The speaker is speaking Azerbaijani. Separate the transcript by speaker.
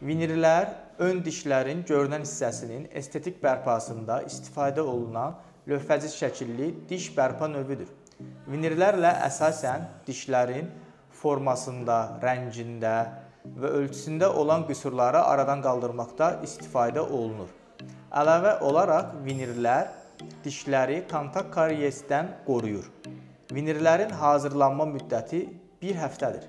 Speaker 1: Vinirlər ön dişlərin görünən hissəsinin estetik bərpasında istifadə olunan lövhəcik şəkilli diş bərpa növüdür. Vinirlərlə əsasən dişlərin formasında, rəngində və ölçüsündə olan qüsurları aradan qaldırmaqda istifadə olunur. Əlavə olaraq vinirlər dişləri kontakt kariyesdən qoruyur. Vinirlərin hazırlanma müddəti bir həftədir.